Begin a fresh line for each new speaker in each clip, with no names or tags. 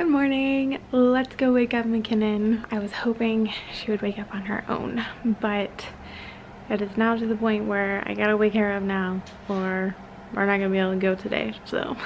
Good morning. Let's go wake up McKinnon. I was hoping she would wake up on her own, but it is now to the point where I gotta wake her up now or we're not gonna be able to go today, so.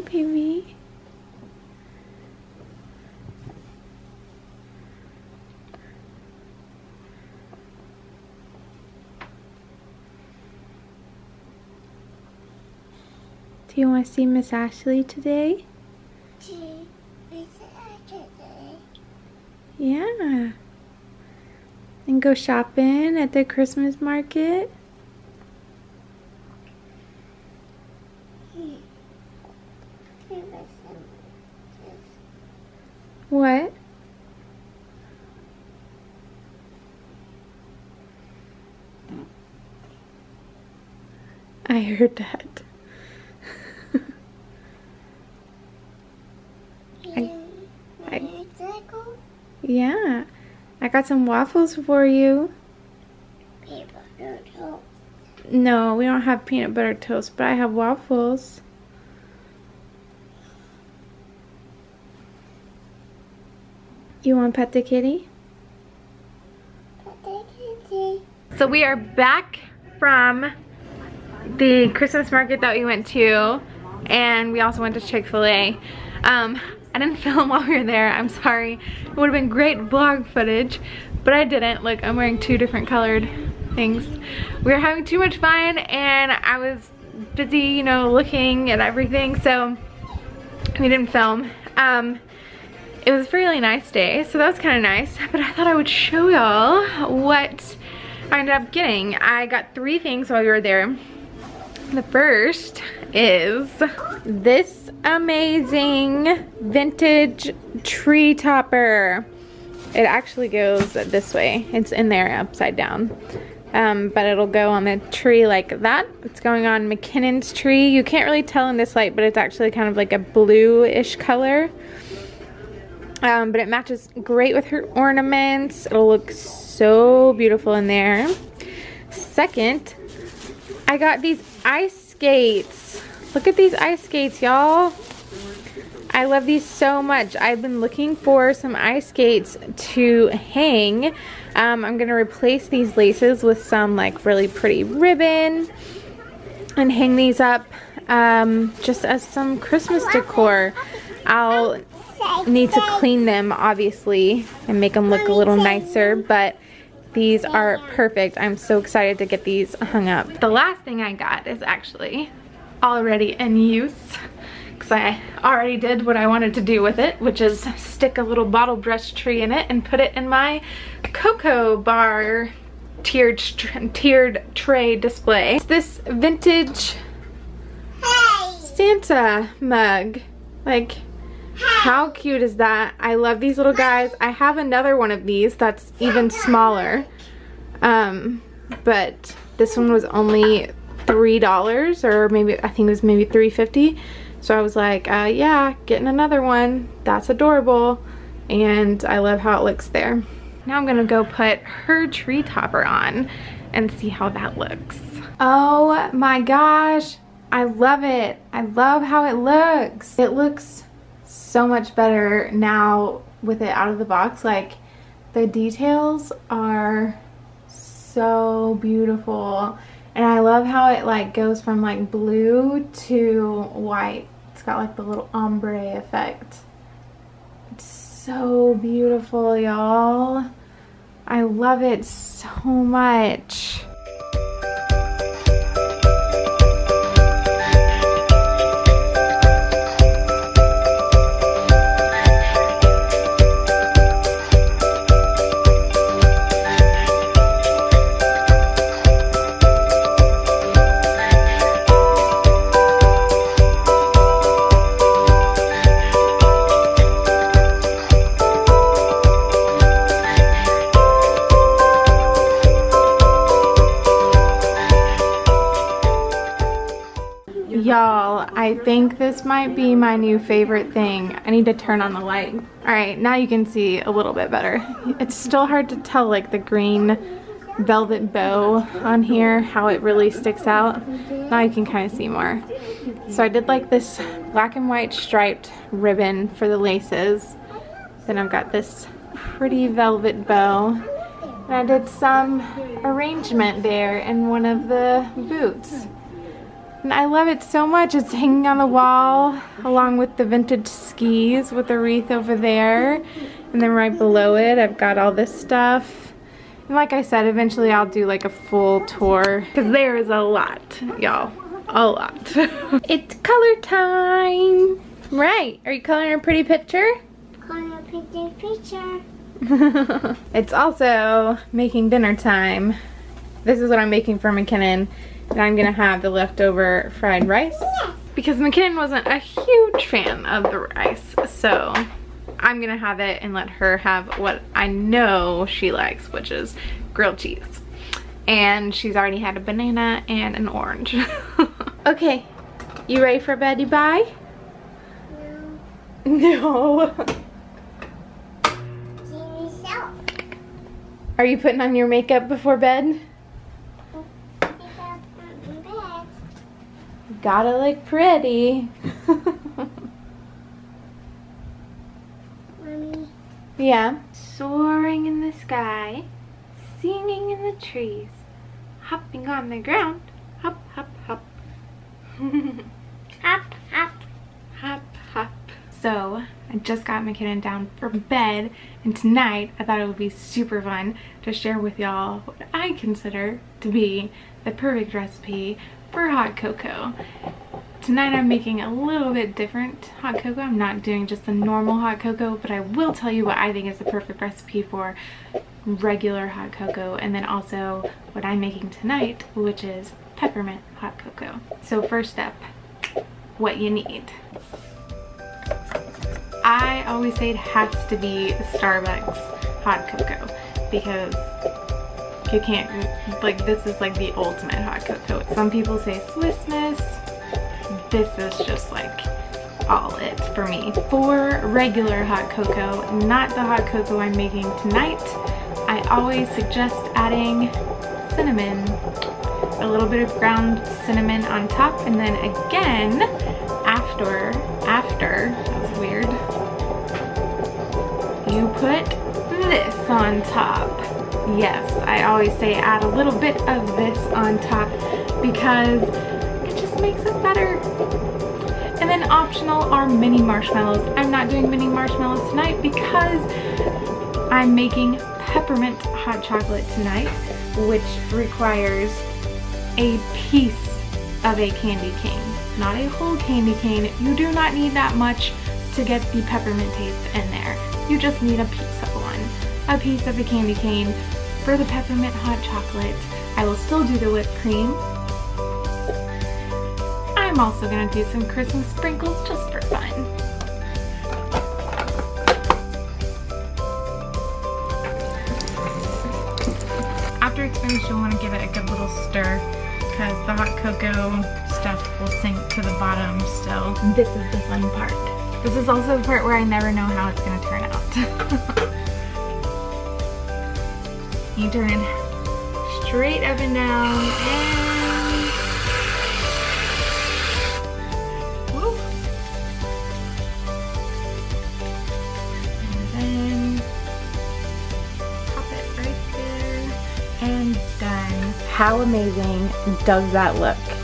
Baby. Do you want to see Miss Ashley today? Yeah. And go shopping at the Christmas market? What? I heard that. I, I, yeah. I got some waffles for you. No, we don't have peanut butter toast, but I have waffles. You want pet the kitty? So we are back from the Christmas market that we went to and we also went to Chick-fil-A. Um, I didn't film while we were there, I'm sorry. It would have been great vlog footage, but I didn't. Look, I'm wearing two different colored things. We were having too much fun and I was busy, you know, looking at everything, so we didn't film. Um, it was a really nice day, so that was kind of nice, but I thought I would show y'all what I ended up getting. I got three things while we were there. The first is this amazing vintage tree topper. It actually goes this way. It's in there upside down. Um, but it'll go on the tree like that. It's going on McKinnon's tree. You can't really tell in this light, but it's actually kind of like a bluish color. Um, but it matches great with her ornaments. It'll look so beautiful in there. Second, I got these ice skates. Look at these ice skates, y'all. I love these so much. I've been looking for some ice skates to hang. Um, I'm going to replace these laces with some like really pretty ribbon and hang these up um, just as some Christmas decor. I'll need to clean them obviously and make them look a little nicer but these are perfect. I'm so excited to get these hung up. The last thing I got is actually already in use because I already did what I wanted to do with it which is stick a little bottle brush tree in it and put it in my cocoa bar tiered tiered tray display. It's this vintage Santa mug. Like how cute is that? I love these little guys. I have another one of these that's even smaller. Um, but this one was only $3 or maybe, I think it was maybe $3.50. So I was like, uh, yeah, getting another one. That's adorable. And I love how it looks there. Now I'm gonna go put her tree topper on and see how that looks. Oh my gosh, I love it. I love how it looks. It looks so much better now with it out of the box. Like the details are so beautiful. And I love how it like goes from like blue to white. It's got like the little ombre effect. It's so beautiful, y'all. I love it so much. I think this might be my new favorite thing. I need to turn on the light. All right, now you can see a little bit better. It's still hard to tell like the green velvet bow on here, how it really sticks out. Now you can kind of see more. So I did like this black and white striped ribbon for the laces. Then I've got this pretty velvet bow. And I did some arrangement there in one of the boots. And I love it so much. It's hanging on the wall along with the vintage skis with the wreath over there. And then right below it, I've got all this stuff. And like I said, eventually I'll do like a full tour because there is a lot, y'all. A lot. it's color time. Right. Are you coloring a pretty picture?
Coloring a pretty picture.
it's also making dinner time. This is what I'm making for McKinnon. And I'm gonna have the leftover fried rice. Because McKinnon wasn't a huge fan of the rice. So I'm gonna have it and let her have what I know she likes, which is grilled cheese. And she's already had a banana and an orange. okay, you ready for bed you bye? No. No. Are you putting on your makeup before bed? Gotta look pretty.
Mommy.
Yeah. Soaring in the sky, singing in the trees, hopping on the ground, hop, hop, hop.
Hop, hop.
Hop, hop. So, I just got McKinnon down for bed, and tonight I thought it would be super fun to share with y'all what I consider to be the perfect recipe for hot cocoa. Tonight I'm making a little bit different hot cocoa. I'm not doing just a normal hot cocoa, but I will tell you what I think is the perfect recipe for regular hot cocoa, and then also what I'm making tonight, which is peppermint hot cocoa. So first up, what you need. I always say it has to be Starbucks hot cocoa because you can't, like this is like the ultimate hot cocoa. Some people say Swiss Miss. This is just like all it for me. For regular hot cocoa, not the hot cocoa I'm making tonight, I always suggest adding cinnamon a little bit of ground cinnamon on top and then again after after that was weird you put this on top yes I always say add a little bit of this on top because it just makes it better and then optional are mini marshmallows I'm not doing mini marshmallows tonight because I'm making peppermint hot chocolate tonight which requires a piece of a candy cane, not a whole candy cane. You do not need that much to get the peppermint taste in there. You just need a piece of one. A piece of a candy cane for the peppermint hot chocolate. I will still do the whipped cream. I'm also gonna do some Christmas sprinkles just for fun. After it's finished, you'll want to give it a good little stir because the hot cocoa stuff will sink to the bottom still. This is the fun part. This is also the part where I never know how it's going to turn out. you turn straight up and down and... Whoop. And then pop it right there and done. How amazing does that look?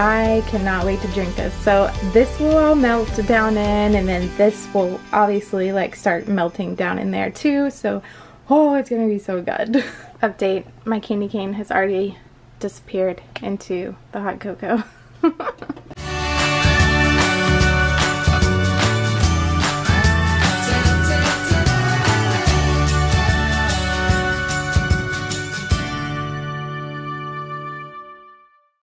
I cannot wait to drink this. So this will all melt down in and then this will obviously like start melting down in there too. So, oh, it's gonna be so good. Update, my candy cane has already disappeared into the hot cocoa.